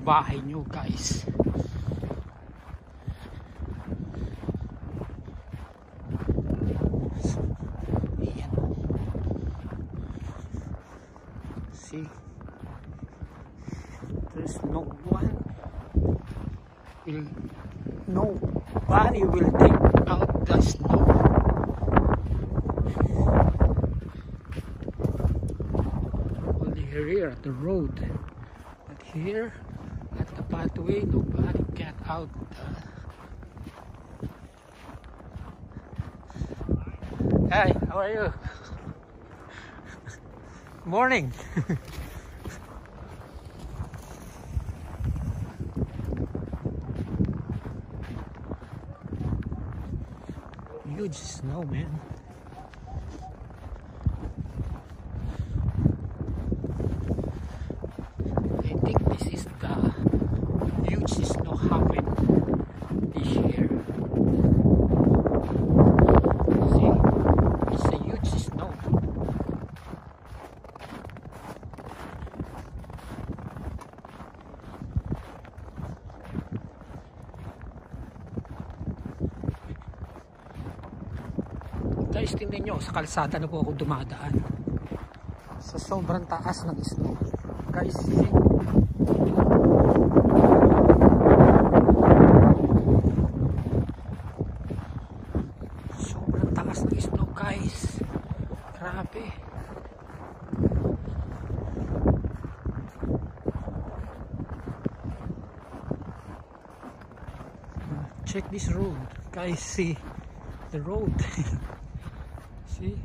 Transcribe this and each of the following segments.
labas ng bahay nyo guys. Ayan. See? There's no one will nobody will take out the snow. Only here at the road. But here pathway nobody get out Hi, how are you? Morning. Huge snow, man. Sa kalsada na po ako dumadaan. Sa sobrang taas ng snow. Guys? Sobrang taas ng snow, guys. Grabe. Check this road. Guys, see the road. see?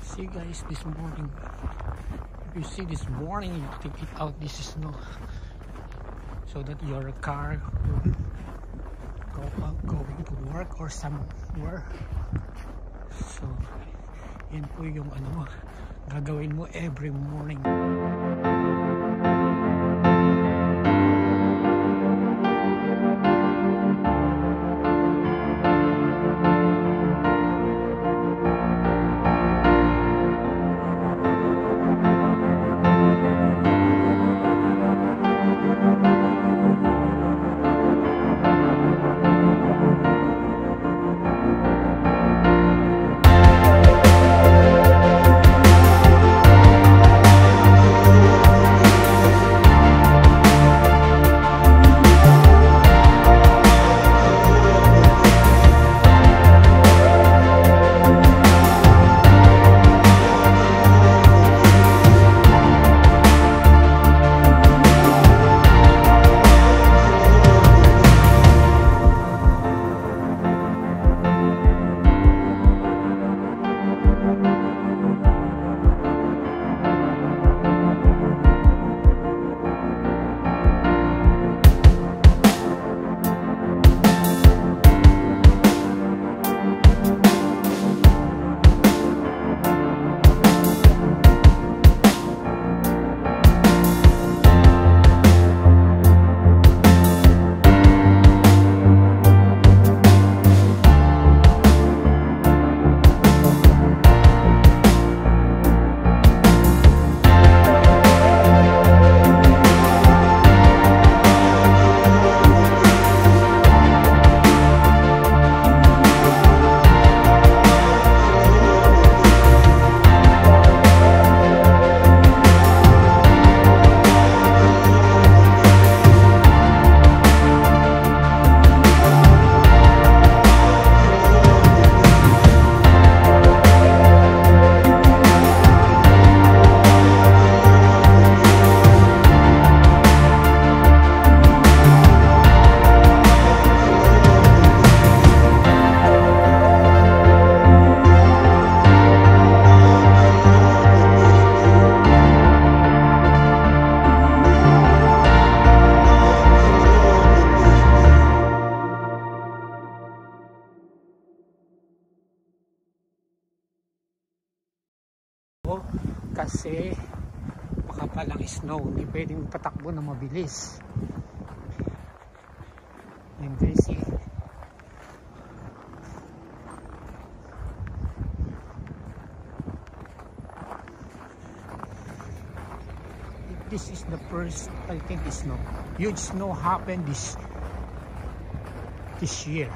See guys, this morning, if you see this morning, you take it out this is snow so that your car will go out going to work or somewhere. So, yan po yung ano gagawin mo every morning. Patakbo na mabilis. Guys eh. This is the first, I think, snow. Huge snow happened this this year.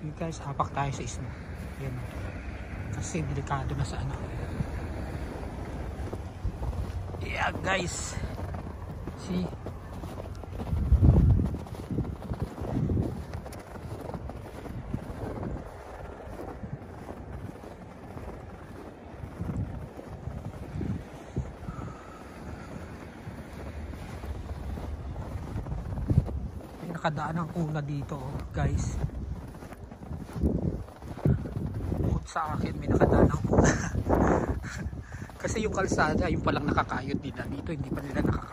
You guys, hapak tayo sa snow. Yan. Kasi delikado na sa ano. Yeah, guys. See? Nakadaan ang una dito, oh, guys. Sa akin, may nakadaan ang una. Kasi yung kalsada, yung palang nakakayod nila. Dito, hindi pa nila nakakayod.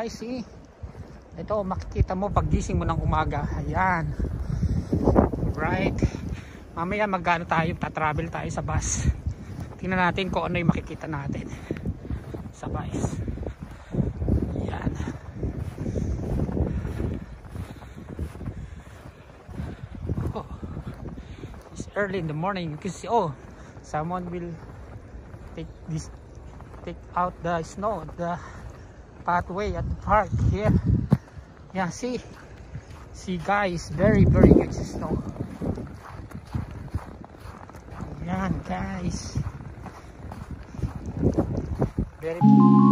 Guys, see? Ito, makikita mo paggising mo ng umaga. Ayan. Right. Mamaya magkano tayo, tatravel tayo sa bus. Tingnan natin kung ano yung makikita natin sa bus. Yan. Oh. It's early in the morning. You can see, oh, someone will take this, take out the snow, the pathway at the park here. Yeah, see? See guys, very very huge snow. Yan guys. Very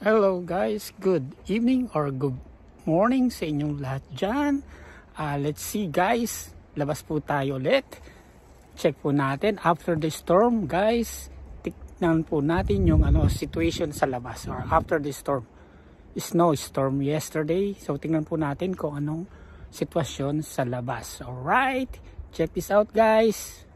Hello guys, good evening or good morning sa inyong lahat dyan. Ah, let's see guys, labas po tayo ulit. Check po natin after the storm guys. Tignan po natin yung ano situation sa labas or after the storm. Snow storm yesterday. So tingnan po natin kung anong sitwasyon sa labas. Alright, check this out guys.